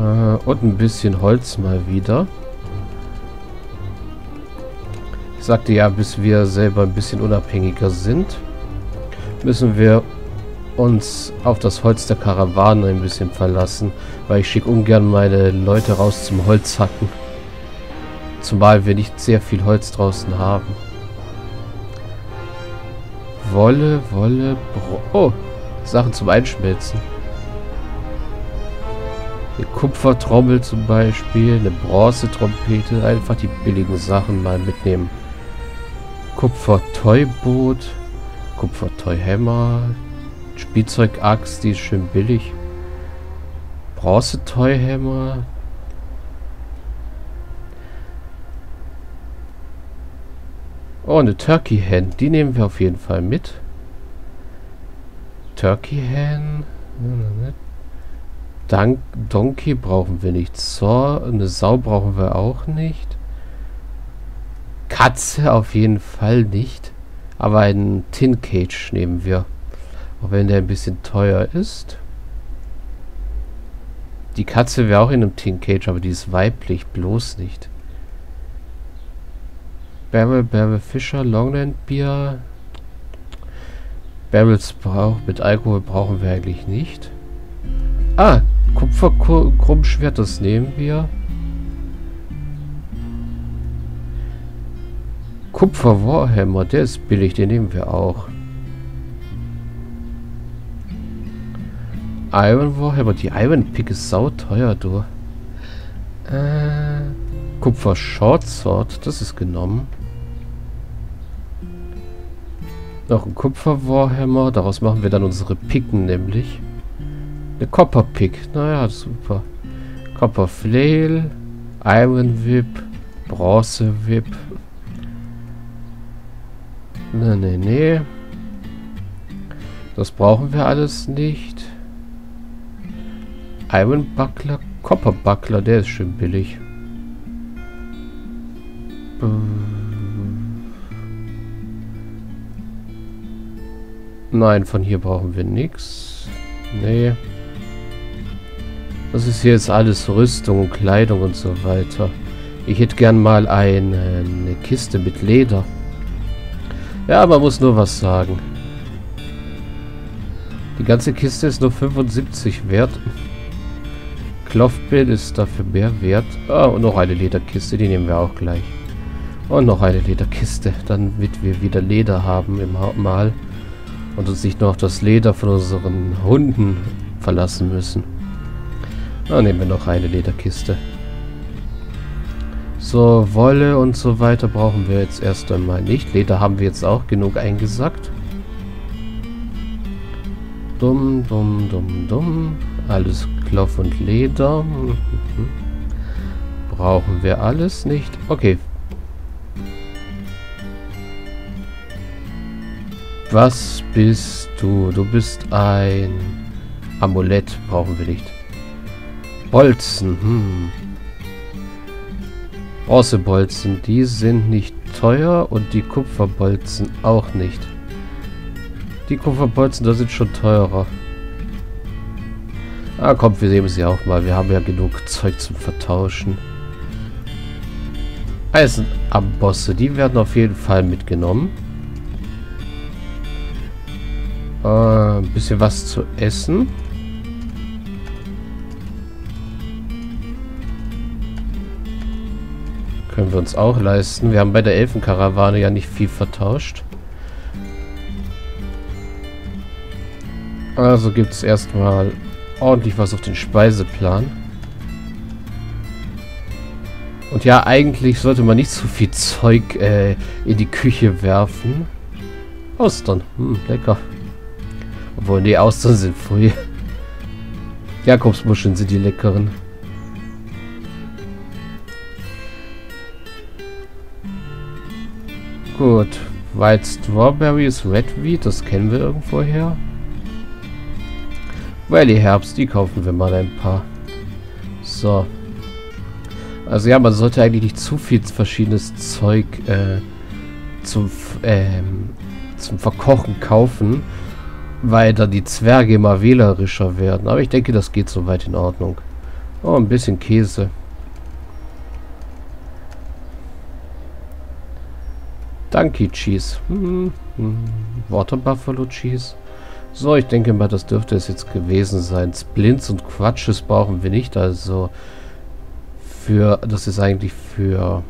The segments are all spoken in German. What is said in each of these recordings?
Äh, und ein bisschen Holz mal wieder. Ich sagte ja, bis wir selber ein bisschen unabhängiger sind, müssen wir uns auf das Holz der Karawane ein bisschen verlassen, weil ich schicke ungern meine Leute raus zum Holzhacken. Zumal wir nicht sehr viel Holz draußen haben. Wolle, Wolle, Bro Oh, Sachen zum Einschmelzen. Eine Kupfertrommel zum Beispiel, eine Bronzetrompete. Einfach die billigen Sachen mal mitnehmen. Kupfer-Toy-Boot, Spielzeug-Axt, die ist schön billig. Bronze-Toy-Hammer. Oh, eine Turkey Hen. Die nehmen wir auf jeden Fall mit. Turkey Hen. Dank Donkey brauchen wir nicht. So, eine Sau brauchen wir auch nicht. Katze auf jeden Fall nicht. Aber einen Tin Cage nehmen wir. Auch wenn der ein bisschen teuer ist. Die Katze wäre auch in einem Tin Cage, aber die ist weiblich, bloß nicht. Barrel, Barrel Fischer, Longland Bier. Barrels braucht mit Alkohol brauchen wir eigentlich nicht. Ah, Kupferkrummschwert, das nehmen wir. Kupfer Warhammer, der ist billig, den nehmen wir auch. Iron Warhammer, die Iron Pick ist sauteuer, du. Äh, Kupfer Short Sword, das ist genommen. Noch ein Kupfer Warhammer, daraus machen wir dann unsere Picken nämlich. Eine Copper Pick, naja, super. Copper Flail, Iron Whip, Bronze Whip, Ne, ne, ne. Das brauchen wir alles nicht. Iron Buckler, Copper Buckler, der ist schön billig. Nein, von hier brauchen wir nichts. Nee. Das ist hier jetzt alles Rüstung und Kleidung und so weiter. Ich hätte gern mal eine, eine Kiste mit Leder. Ja, man muss nur was sagen. Die ganze Kiste ist nur 75 wert. Klopfbild ist dafür mehr wert. Ah, und noch eine Lederkiste, die nehmen wir auch gleich. Und noch eine Lederkiste, damit wir wieder Leder haben im Mal. Und uns nicht nur auf das Leder von unseren Hunden verlassen müssen. Dann nehmen wir noch eine Lederkiste. So, Wolle und so weiter brauchen wir jetzt erst einmal nicht. Leder haben wir jetzt auch genug eingesackt. Dumm, dumm, dumm, dumm. Alles Klopf und Leder. Brauchen wir alles nicht. Okay. Was bist du? Du bist ein Amulett. Brauchen wir nicht. Bolzen. Hm. Bronzebolzen, die sind nicht teuer und die Kupferbolzen auch nicht. Die Kupferbolzen, das sind schon teurer. Ah, komm, wir sehen sie auch mal. Wir haben ja genug Zeug zum Vertauschen. Eisenambosse, die werden auf jeden Fall mitgenommen. Äh, ein bisschen was zu essen. Können wir uns auch leisten. Wir haben bei der Elfenkarawane ja nicht viel vertauscht. Also gibt es erstmal ordentlich was auf den Speiseplan. Und ja, eigentlich sollte man nicht so viel Zeug äh, in die Küche werfen. Austern. Hm, lecker. Obwohl, nee, Austern sind früh. Jakobsmuscheln sind die leckeren. Gut. White Strawberries Red Wheat, das kennen wir irgendwoher. Valley Herbst, die kaufen wir mal ein paar. So. Also ja, man sollte eigentlich nicht zu viel verschiedenes Zeug äh, zum, ähm, zum Verkochen kaufen, weil dann die Zwerge immer wählerischer werden. Aber ich denke, das geht soweit in Ordnung. Oh, ein bisschen Käse. Donkey Cheese. Hm, hm. Water Buffalo Cheese. So, ich denke mal, das dürfte es jetzt gewesen sein. Splints und Quatsches brauchen wir nicht. Also für, das ist eigentlich für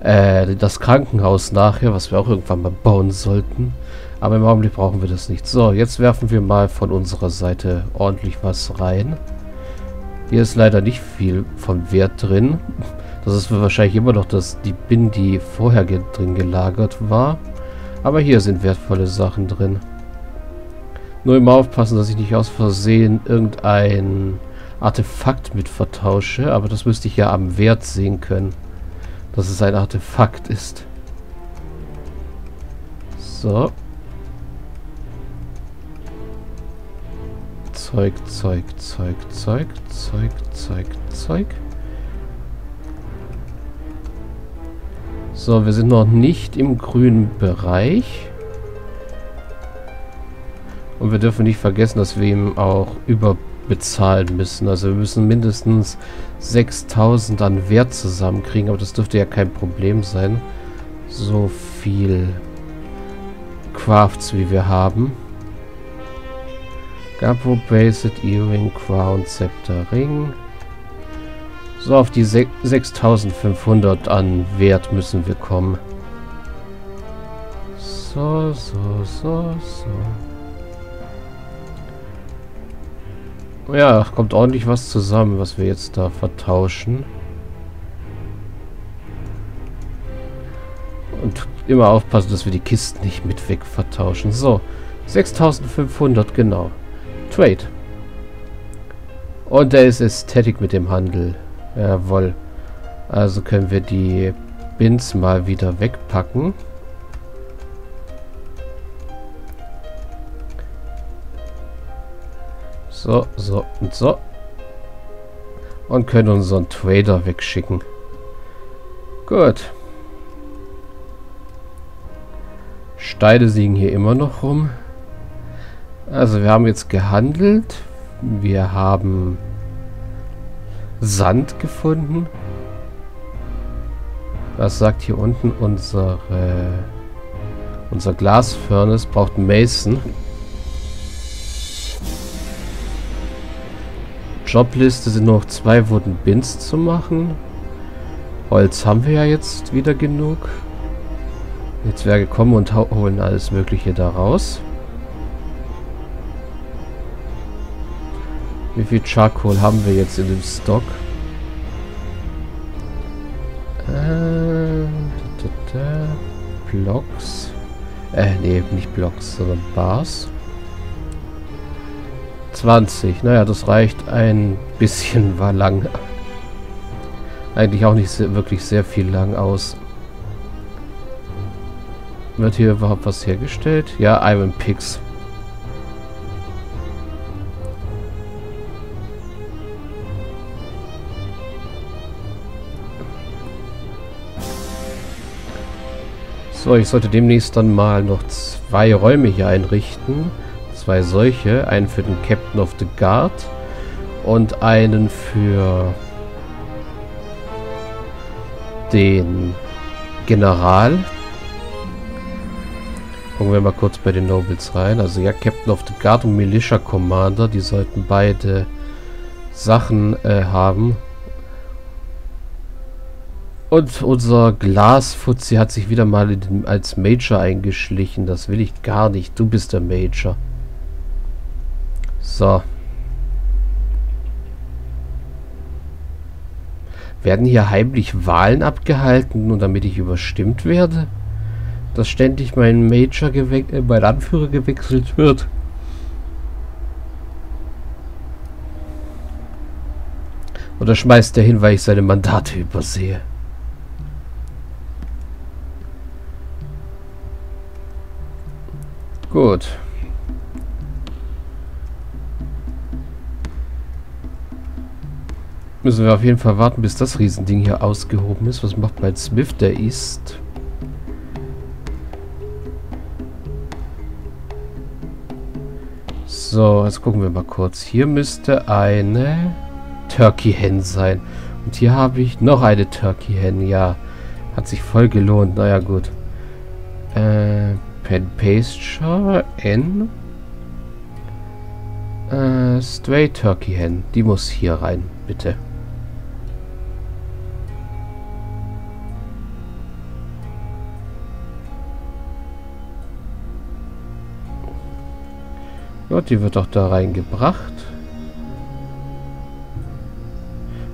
äh, das Krankenhaus nachher, was wir auch irgendwann mal bauen sollten. Aber im Augenblick brauchen wir das nicht. So, jetzt werfen wir mal von unserer Seite ordentlich was rein. Hier ist leider nicht viel von Wert drin. Das ist wahrscheinlich immer noch das, die Bin, die vorher ge drin gelagert war. Aber hier sind wertvolle Sachen drin. Nur immer aufpassen, dass ich nicht aus Versehen irgendein Artefakt mit vertausche. Aber das müsste ich ja am Wert sehen können. Dass es ein Artefakt ist. So. Zeug, Zeug, Zeug, Zeug, Zeug, Zeug, Zeug. So, wir sind noch nicht im grünen Bereich. Und wir dürfen nicht vergessen, dass wir ihm auch überbezahlen müssen. Also wir müssen mindestens 6000 an Wert zusammenkriegen. Aber das dürfte ja kein Problem sein. So viel Crafts, wie wir haben. Gabro, Bracelet, Earring, Crown, Scepter, Ring. So, auf die 6500 an Wert müssen wir kommen. So, so, so, so. Ja, kommt ordentlich was zusammen, was wir jetzt da vertauschen. Und immer aufpassen, dass wir die Kisten nicht mit weg vertauschen. So, 6500, genau. Trade. Und der ist Ästhetik mit dem Handel. Jawohl. Also können wir die Bins mal wieder wegpacken. So, so und so. Und können unseren Trader wegschicken. Gut. Steine liegen hier immer noch rum. Also wir haben jetzt gehandelt. Wir haben Sand gefunden. Was sagt hier unten unsere unser Glasfurnace braucht Mason. Jobliste sind noch zwei Wooden Bins zu machen. Holz haben wir ja jetzt wieder genug. Jetzt wäre gekommen und holen alles mögliche da raus. Wie viel Charcoal haben wir jetzt in dem Stock? Äh. Blocks. Äh, nee, nicht Blocks, sondern Bars. 20. Naja, das reicht ein bisschen war lang. Eigentlich auch nicht sehr, wirklich sehr viel lang aus. Wird hier überhaupt was hergestellt? Ja, Iron Picks. So, ich sollte demnächst dann mal noch zwei Räume hier einrichten. Zwei solche. Einen für den Captain of the Guard und einen für den General. Gucken wir mal kurz bei den Nobles rein. Also ja, Captain of the Guard und Militia Commander, die sollten beide Sachen äh, haben. Und unser Glasfutzi hat sich wieder mal den, als Major eingeschlichen. Das will ich gar nicht. Du bist der Major. So. Werden hier heimlich Wahlen abgehalten, nur damit ich überstimmt werde? Dass ständig mein Major äh, mein Anführer gewechselt wird? Oder schmeißt er hin, weil ich seine Mandate übersehe? Gut. Müssen wir auf jeden Fall warten, bis das Riesending hier ausgehoben ist. Was macht mein Smith? Der ist... So, jetzt gucken wir mal kurz. Hier müsste eine Turkey Hen sein. Und hier habe ich noch eine Turkey Hen. Ja, hat sich voll gelohnt. Naja, gut. Äh, Pen Pasture N. Äh, Stray Turkey Hen. Die muss hier rein, bitte. Gut, die wird doch da reingebracht.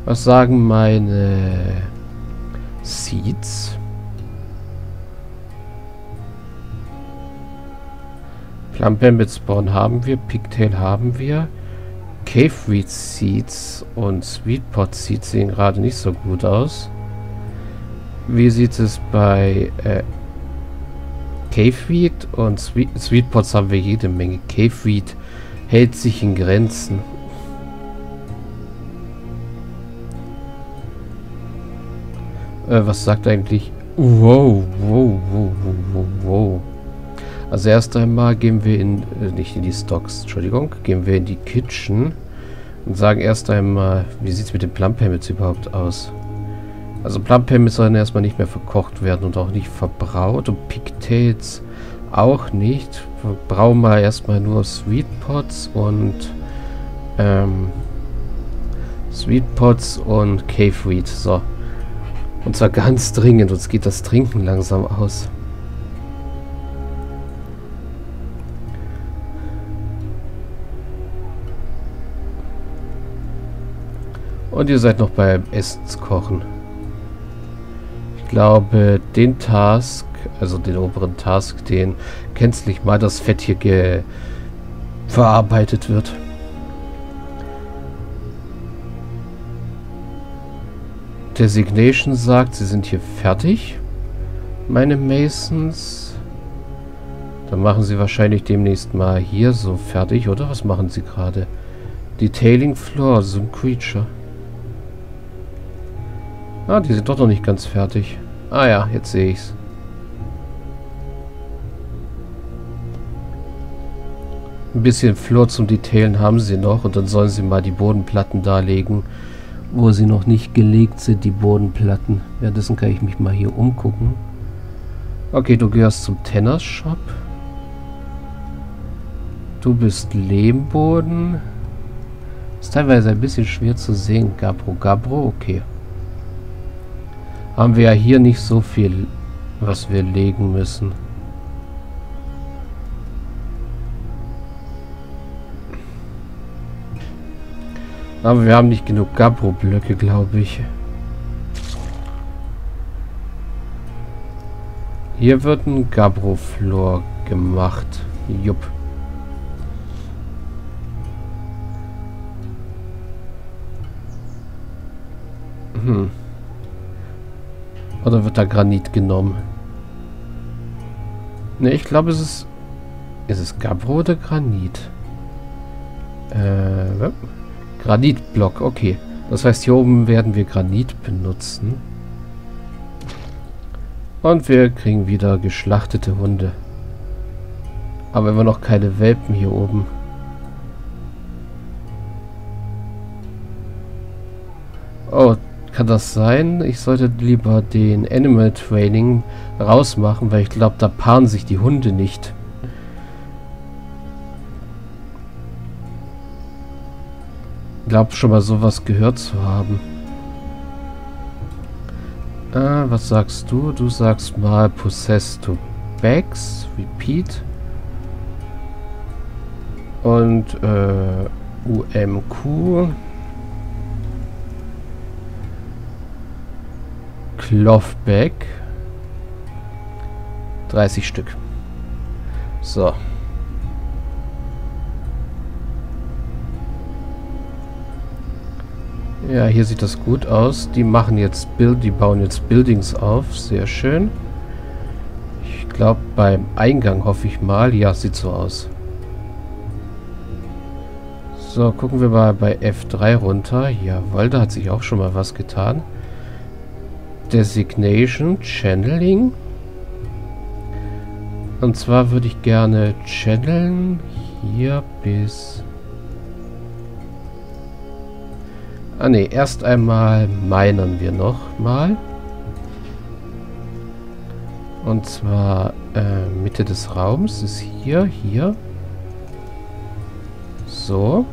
Was sagen meine Seeds? Plumpen mit Spawn haben wir, Pigtail haben wir. Cave Weed Seeds und Sweetpot Seeds sehen gerade nicht so gut aus. Wie sieht es bei äh, Caveweed und Sweet, Sweetpots haben wir jede Menge. Caveweed hält sich in Grenzen. Äh, was sagt eigentlich? Wow, wow, wow, wow, wow. Also erst einmal gehen wir in, äh, nicht in die Stocks, Entschuldigung, gehen wir in die Kitchen und sagen erst einmal, wie sieht es mit den Plum überhaupt aus? Also Plumpermits sollen erstmal nicht mehr verkocht werden und auch nicht verbraut. Und Pigtails auch nicht. Wir brauchen wir erstmal nur Sweetpots und ähm, Sweetpots und Caveweed. So. Und zwar ganz dringend. Uns geht das Trinken langsam aus. Und ihr seid noch beim Essenskochen glaube, den Task, also den oberen Task, den kennzlich mal das Fett hier verarbeitet wird. Designation sagt, sie sind hier fertig. Meine Masons. Dann machen sie wahrscheinlich demnächst mal hier so fertig, oder? Was machen sie gerade? Detailing Floor, so ein Creature. Ah, die sind doch noch nicht ganz fertig. Ah ja, jetzt sehe ich's. Ein bisschen Flur zum Detailen haben sie noch und dann sollen sie mal die Bodenplatten darlegen, wo sie noch nicht gelegt sind, die Bodenplatten. Währenddessen kann ich mich mal hier umgucken. Okay, du gehörst zum Tenners Shop. Du bist Lehmboden. Ist teilweise ein bisschen schwer zu sehen. Gabro, Gabro, okay haben wir ja hier nicht so viel, was wir legen müssen. Aber wir haben nicht genug Gabro-Blöcke, glaube ich. Hier wird ein Gabro-Floor gemacht. Jupp. Hm. Oder wird da Granit genommen? Ne, ich glaube, es ist... Ist es Gabro oder Granit? Äh, Granitblock, okay. Das heißt, hier oben werden wir Granit benutzen. Und wir kriegen wieder geschlachtete Hunde. Aber immer noch keine Welpen hier oben. Oh, kann das sein? Ich sollte lieber den Animal Training rausmachen, weil ich glaube, da paaren sich die Hunde nicht. Ich glaube schon mal sowas gehört zu haben. Ah, was sagst du? Du sagst mal Possess to Bags. Repeat. Und äh, UMQ. Clothback. 30 Stück. So. Ja, hier sieht das gut aus. Die machen jetzt Bild, die bauen jetzt Buildings auf. Sehr schön. Ich glaube beim Eingang hoffe ich mal. Ja, sieht so aus. So, gucken wir mal bei F3 runter. Jawohl, da hat sich auch schon mal was getan. Designation Channeling. Und zwar würde ich gerne channeln hier bis... Ah ne, erst einmal meinen wir noch mal. Und zwar äh, Mitte des Raums ist hier, hier. So.